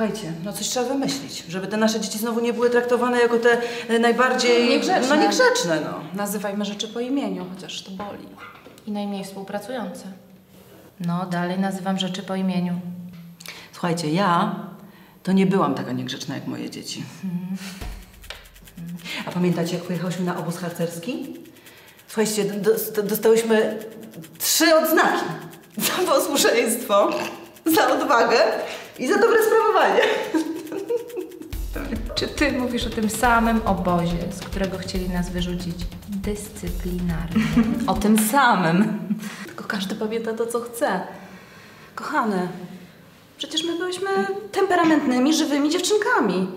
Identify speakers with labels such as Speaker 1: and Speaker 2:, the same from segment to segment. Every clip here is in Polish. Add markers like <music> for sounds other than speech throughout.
Speaker 1: Słuchajcie, no coś trzeba wymyślić, żeby te nasze dzieci znowu nie były traktowane jako te e, najbardziej...
Speaker 2: Niegrzeczne.
Speaker 1: No niegrzeczne, no.
Speaker 2: Nazywajmy rzeczy po imieniu, chociaż to boli.
Speaker 3: I najmniej współpracujące. No, dalej nazywam rzeczy po imieniu.
Speaker 1: Słuchajcie, ja to nie byłam taka niegrzeczna jak moje dzieci. A pamiętacie, jak pojechałyśmy na obóz harcerski? Słuchajcie, do, dostałyśmy trzy odznaki. <laughs> Za posłuszeństwo, za odwagę i za dobre sprawowanie.
Speaker 3: Czy ty mówisz o tym samym obozie, z którego chcieli nas wyrzucić dyscyplinarnie?
Speaker 2: O tym samym. Tylko każdy pamięta to, co chce. Kochane, przecież my byłyśmy temperamentnymi, żywymi dziewczynkami.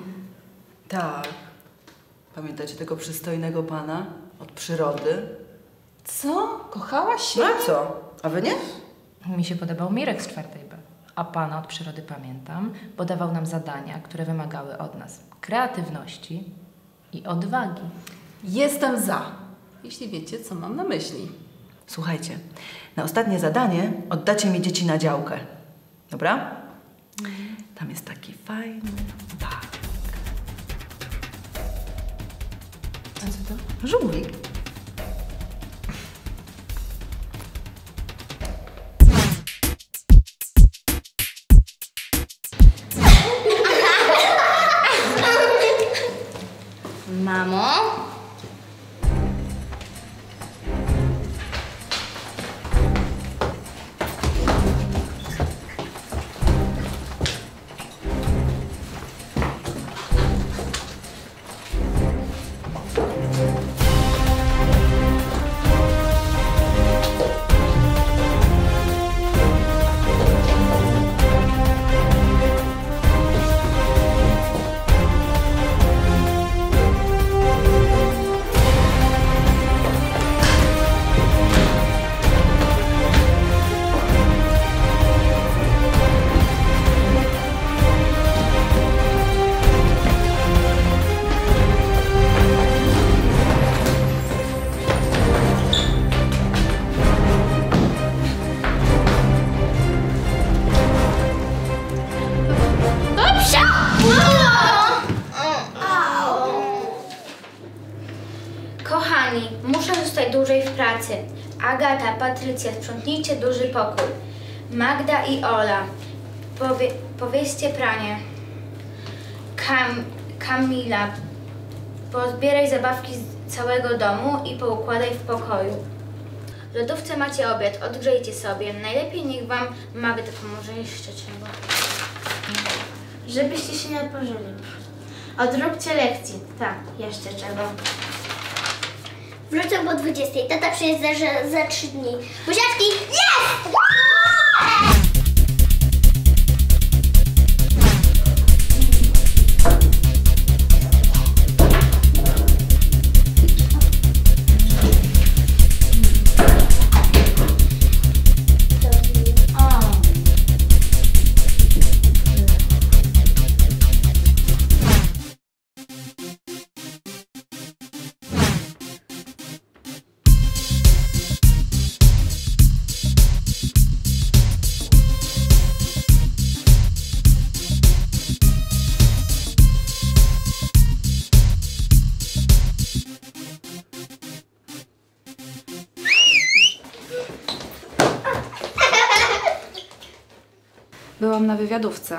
Speaker 1: Tak. Pamiętacie tego przystojnego pana od przyrody?
Speaker 2: Co? Kochałaś się?
Speaker 1: No a co? A wy nie?
Speaker 3: Mi się podobał Mirek z czwartej B. A pana od przyrody pamiętam, bo dawał nam zadania, które wymagały od nas kreatywności i odwagi.
Speaker 2: Jestem za. Jeśli wiecie, co mam na myśli.
Speaker 1: Słuchajcie, na ostatnie zadanie oddacie mi dzieci na działkę. Dobra? Tam jest taki fajny bak.
Speaker 2: A co to?
Speaker 1: Żółwik.
Speaker 4: Mamo? Zostać dłużej w pracy. Agata, Patrycja, sprzątnijcie duży pokój. Magda i Ola, powie, powieście pranie. Kam, Kamila, pozbieraj zabawki z całego domu i poukładaj w pokoju. W lodówce macie obiad, odgrzejcie sobie. Najlepiej niech wam Magda pomoże jeszcze czego.
Speaker 5: Żebyście się naparzyli. Odróbcie lekcji. Tak, jeszcze czego.
Speaker 6: Wrócę po 20. Tata przyjeżdża za, za 3 dni. Buziaczki! Jest!
Speaker 2: Na wywiadówce.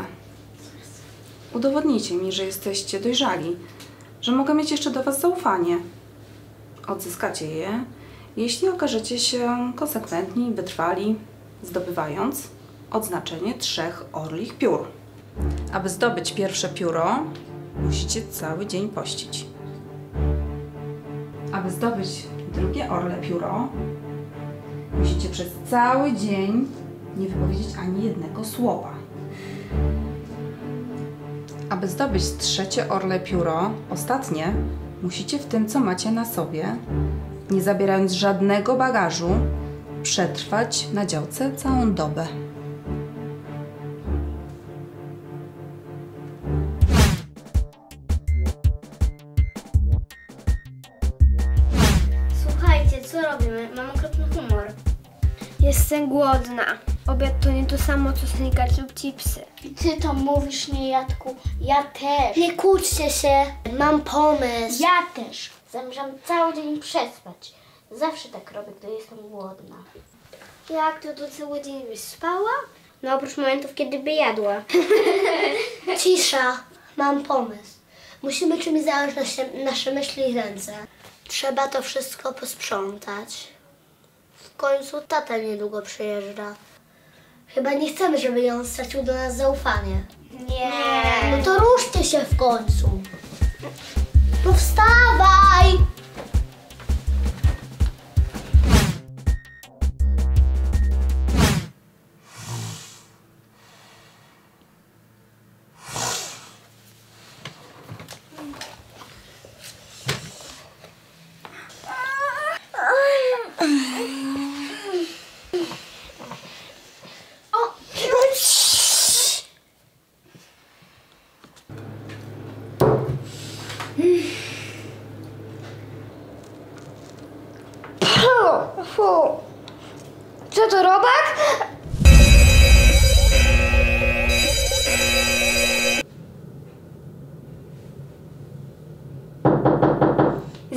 Speaker 2: Udowodnijcie mi, że jesteście dojrzali, że mogę mieć jeszcze do Was zaufanie. Odzyskacie je, jeśli okażecie się konsekwentni i wytrwali, zdobywając odznaczenie trzech orlich piór. Aby zdobyć pierwsze pióro, musicie cały dzień pościć. Aby zdobyć drugie orle pióro, musicie przez cały dzień nie wypowiedzieć ani jednego słowa. Aby zdobyć trzecie orle pióro, ostatnie, musicie w tym, co macie na sobie, nie zabierając żadnego bagażu, przetrwać na działce całą dobę.
Speaker 6: Słuchajcie, co robimy? Mam okropny humor.
Speaker 5: Jestem głodna.
Speaker 7: Obiad to nie to samo, co sneakers lub chipsy.
Speaker 6: Ty to mówisz, niejadku. Ja też. Nie kłóćcie się. Mam pomysł. Ja też. Zamierzam cały dzień przespać. Zawsze tak robię, gdy jestem głodna.
Speaker 7: Jak to, to cały dzień byś spała? No oprócz momentów, kiedy by jadła. <laughs>
Speaker 6: Cisza. Mam pomysł. Musimy czymś zająć nasze, nasze myśli i ręce. Trzeba to wszystko posprzątać. W końcu tata niedługo przyjeżdża. Chyba nie chcemy, żeby on stracił do nas zaufanie.
Speaker 7: Nie.
Speaker 6: No to ruszcie się w końcu. No wstawaj!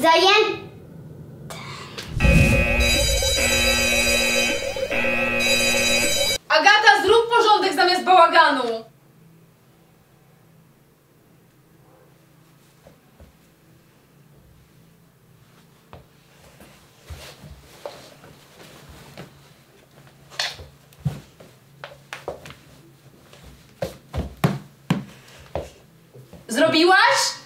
Speaker 7: Zajęty.
Speaker 2: Agata, zrób porządek zamiast bałaganu! Zrobiłaś?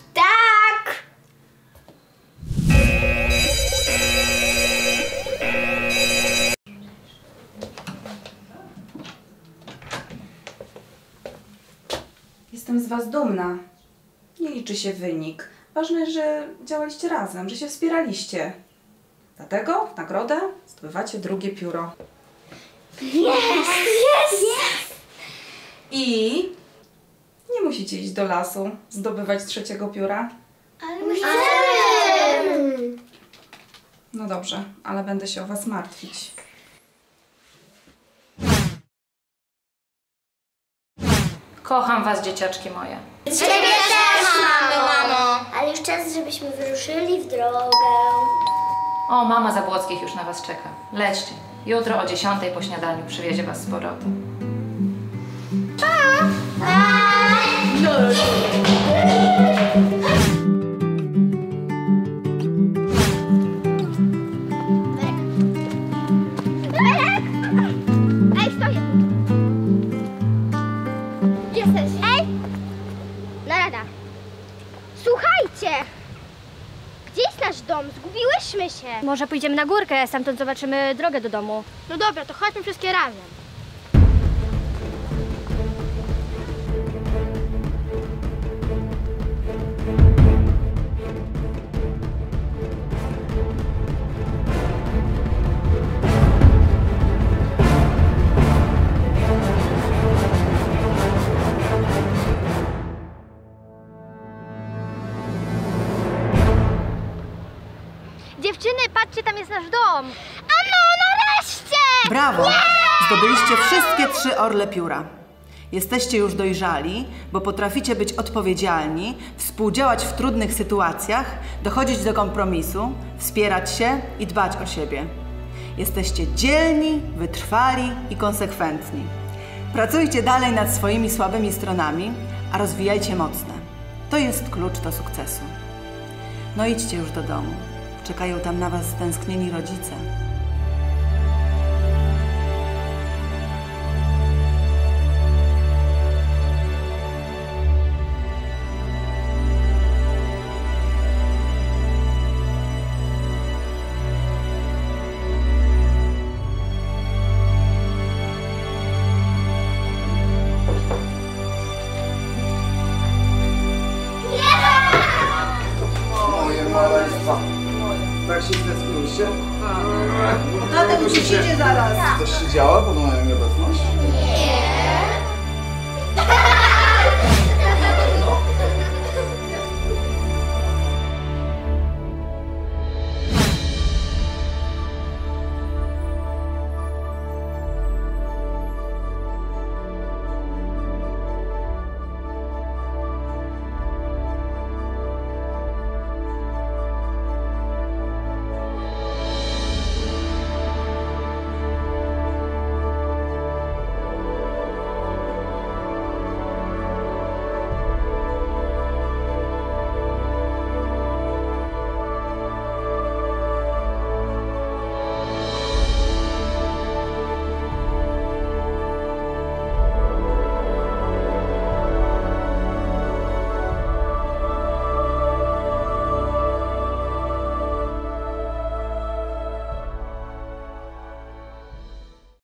Speaker 2: Jestem z Was dumna. Nie liczy się wynik. Ważne, że działaliście razem, że się wspieraliście. Dlatego w nagrodę zdobywacie drugie pióro. I nie musicie iść do lasu zdobywać trzeciego pióra.
Speaker 6: Ale my chcemy!
Speaker 2: No dobrze, ale będę się o Was martwić.
Speaker 3: Kocham was, dzieciaczki moje.
Speaker 6: Ciebie też mamy, mamo! Ale już czas, żebyśmy wyruszyli w drogę.
Speaker 3: O, mama Zabłockich już na was czeka. Lećcie. Jutro o 10 po śniadaniu przywiezie was z powrotem.
Speaker 7: Ej, Się. Może pójdziemy na górkę, stamtąd zobaczymy drogę do domu. No dobra, to chodźmy wszystkie razem. Nasz dom. A no, nareszcie!
Speaker 1: Brawo! Zdobyliście wszystkie trzy orle pióra. Jesteście już dojrzali, bo potraficie być odpowiedzialni, współdziałać w trudnych sytuacjach, dochodzić do kompromisu, wspierać się i dbać o siebie. Jesteście dzielni, wytrwali i konsekwentni. Pracujcie dalej nad swoimi słabymi stronami, a rozwijajcie mocne. To jest klucz do sukcesu. No idźcie już do domu. Czekają tam na Was stęsknieni rodzice. Tatek, musicie zaraz.
Speaker 8: Coś się działo pod moją nieobecność?
Speaker 6: Nie.